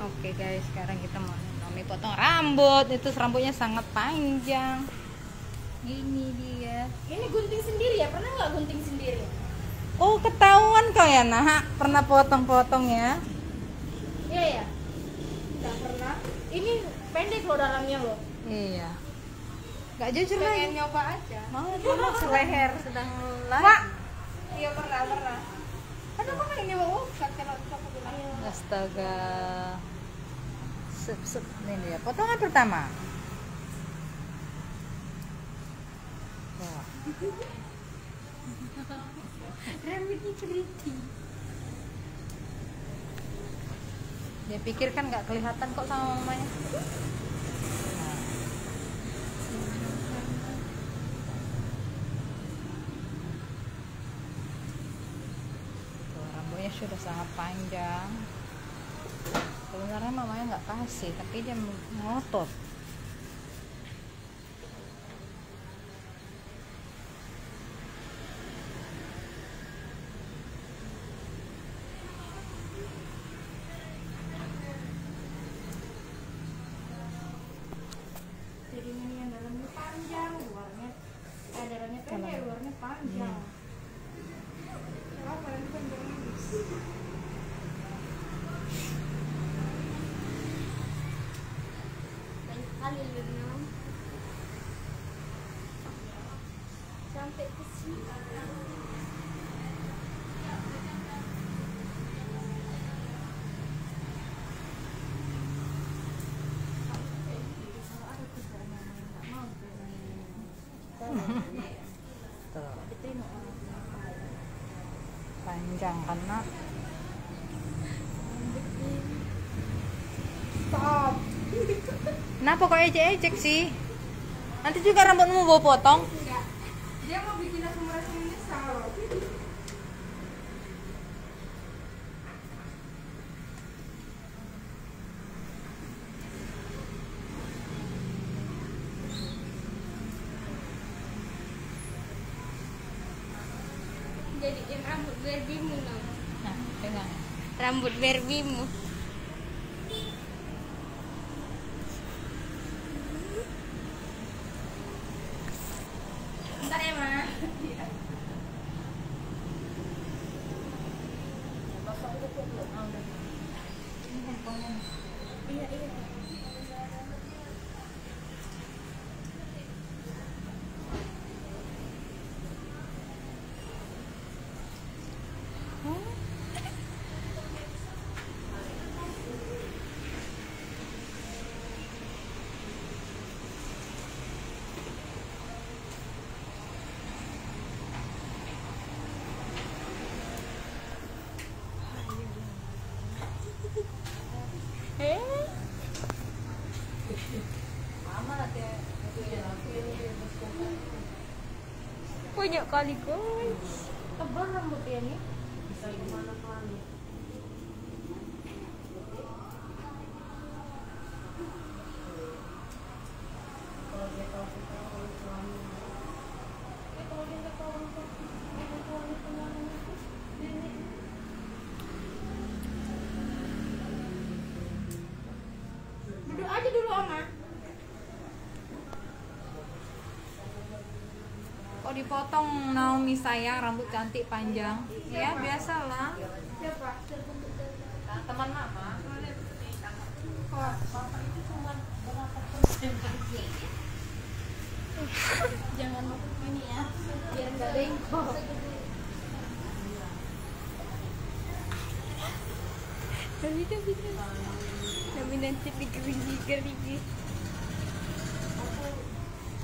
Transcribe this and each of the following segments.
Oke guys, sekarang kita mau Nomi potong rambut. Itu rambutnya sangat panjang. Ini dia. Ini gunting sendiri ya? Pernah nggak gunting sendiri? Oh, ketahuan kau ya, Nah. Pernah potong-potong ya? Iya ya. Nggak pernah. Ini pendek loh dalamnya loh. Iya. Gak jujur Pengen lagi. nyoba aja. Mau mau seleher sedang lah. Iya pernah pernah. Aduh kok pengen nyoba? Oh. Astaga. Ini dia. Potongan pertama. Wah. Rambutnya keriting. Dia pikir kan nggak kelihatan kok sama mamanya. Nah. Tuh, rambutnya sudah sangat panjang. Sebenarnya mamanya nggak kasih, tapi dia ngotot. Jadi ini yang dalamnya panjang, luarnya eh dalamnya pendek, Dalam. luarnya panjang. Oh, paling panjang ini. Sampai ke. Panjang karena Kenapa kok ejek-ejek sih? Nanti juga rambutmu mau potong? Enggak. Dia mau bikin aku merasa menyesal. Jadiin rambut berbimu. Nah, pegang. Rambut berbimu. Bentar ya, Ma. Iya, iya. Eh? Banyak kali guys. Tebal rambutnya nih. Bisa ke mana kali. Duduk aja dulu, Oma. Kok dipotong Naomi sayang rambut cantik panjang? Ya, biasalah. Siapa? Teman mama. Oh. Jangan ini ya, biar nggak bengkok. Tapi tapi tapi nanti digeringi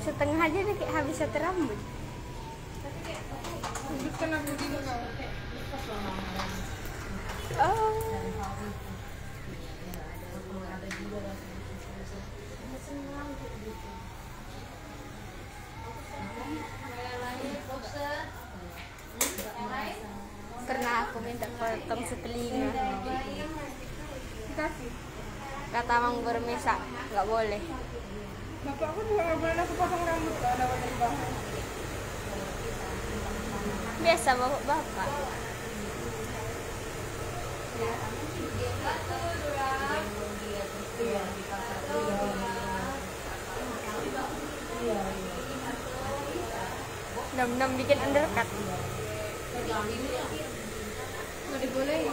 setengah aja udah kayak habis satu rambut. Oh. Pernah aku minta potong setelinga. Kata Mang Bermesa, nggak boleh. Bapakku juga potong rambut kalau ada wadah bahan. Biasa bapak-bapak. Nam-nam bikin undercut. Nggak dibolehin.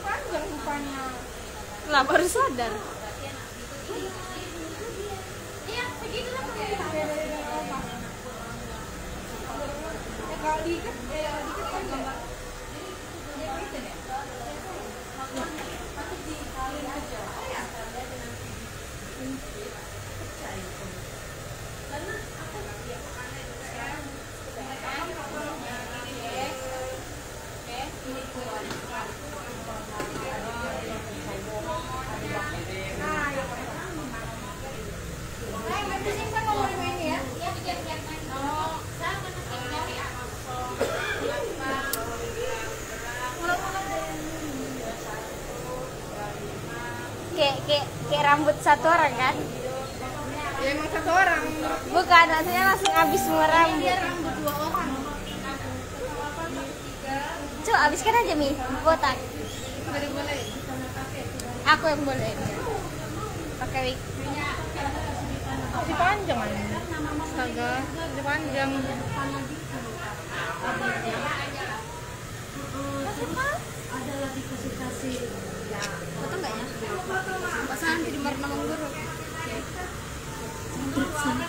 panjang rupanya. Lah baru sadar. Eh, kalau diikat, eh, diikat panjang. Kayak kayak kayak rambut satu orang kan? Ya emang satu orang. Bukan, maksudnya langsung habis semua rambut. rambut dua orang. Coba habiskan aja Mi, botak. Aku yang boleh. Pakai wig. Masih panjang aja. Astaga, masih panjang. Foto enggak ya? Kenapa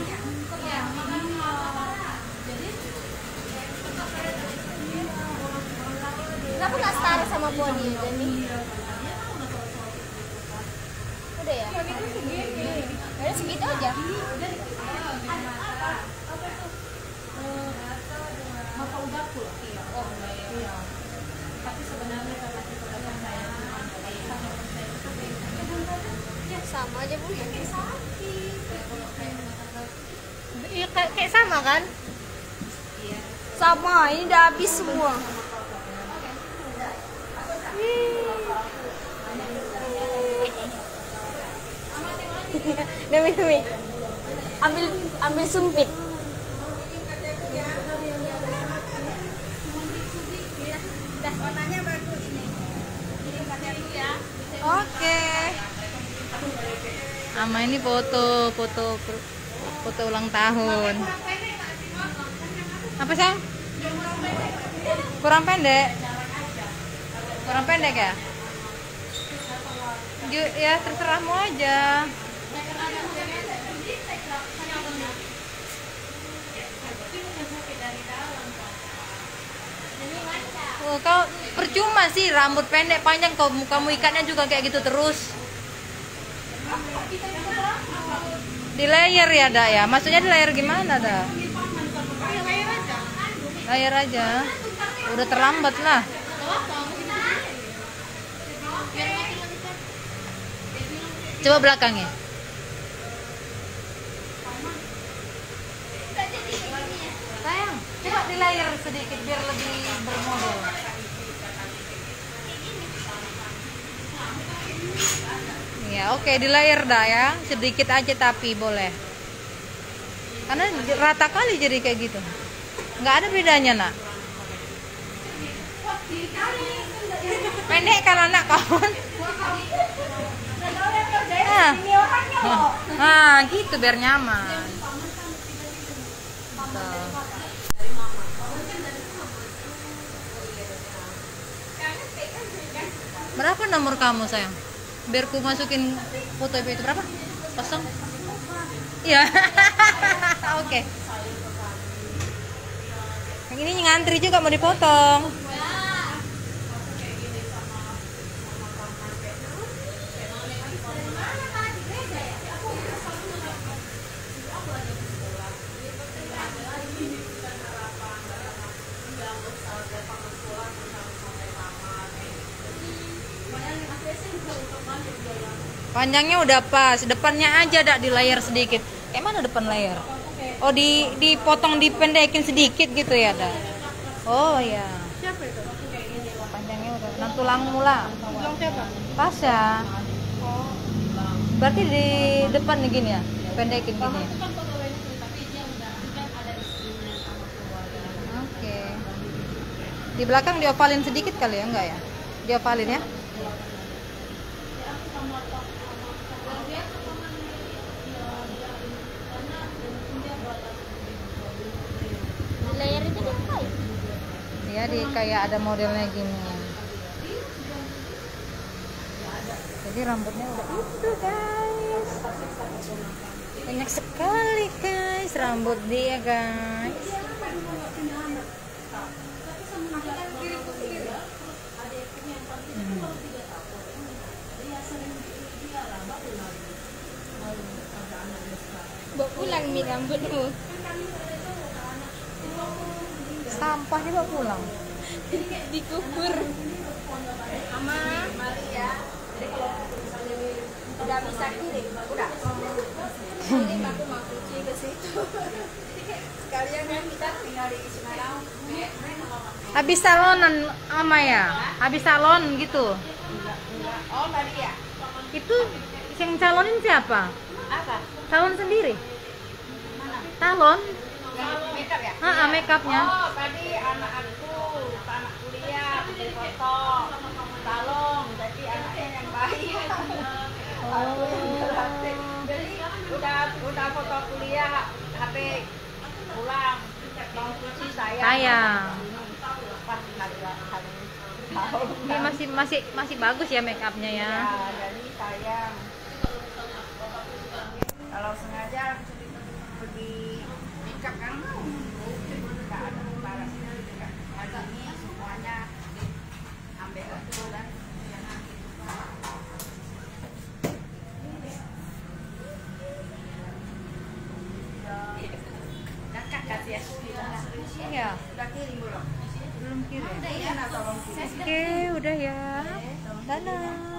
nggak setara sama poni aja nih? Udah ya? Ada segitu aja. Sama aja bu. Iya kayak, kayak sama kan? Sama, ini udah habis semua. Demi demi. Ambil ambil sumpit. Oke. Ama ini foto, foto foto ulang tahun. Apa sih? Kurang pendek. Kurang pendek ya? Ya terserahmu aja. Oh, kau percuma sih rambut pendek panjang kau kamu ikatnya juga kayak gitu terus. Di layer ya, dak ya? Maksudnya di layer gimana, dah? Layer aja. Udah terlambat lah. Coba belakangnya. Sayang, coba di sedikit biar lebih bermodel. Ya oke di layer dah ya sedikit aja tapi boleh. Karena rata kali jadi kayak gitu. Nggak ada bedanya nak. Pendek kan anak kawan. Nah, gitu biar nyaman. Berapa nomor kamu sayang? Biar ku masukin foto itu berapa? Kosong? Iya. Oke. Yang ini ngantri juga mau dipotong. Panjangnya udah pas, depannya aja dak di layar sedikit. Kayak mana depan layar? Oh di dipotong dipendekin sedikit gitu ya dak. Oh ya. Siapa itu? Panjangnya udah. Nah tulang mula. Siapa? Pas ya. Berarti di depan nih gini ya, pendekin gini. ya? Oke. Di belakang diovalin sedikit kali ya, enggak ya? Diovalin ya? Layer itu kan kayu. Dia di kayak ada modelnya gini. Jadi rambutnya udah itu guys. Banyak sekali guys rambut dia guys. Bawa pulang mi rambutmu. Sampah juga pulang. Dikubur. Mama, mari ya. Udah bisa kirim, udah. Kirim aku mau cuci ke situ. Sekalian kan kita tinggal di Semarang. Habis salonan ama ya? Habis salon gitu. Oh tadi ya? Itu yang calonin siapa? Apa? Salon sendiri? Salon? Yang makeup ya? Ah, make upnya. Oh, tadi anak aku, anak kuliah, bikin foto, salon, jadi anaknya yang yang gratis. Jadi udah udah foto kuliah, HP pulang, mau cuci saya. Tahun. Ini masih masih masih bagus ya make upnya ya. Ya, jadi sayang. Kalau sengaja pergi makeup kan nggak ada barang hari ini semuanya ambil aku kan kakak kasih ya belum. Oke, udah ya. Dadah.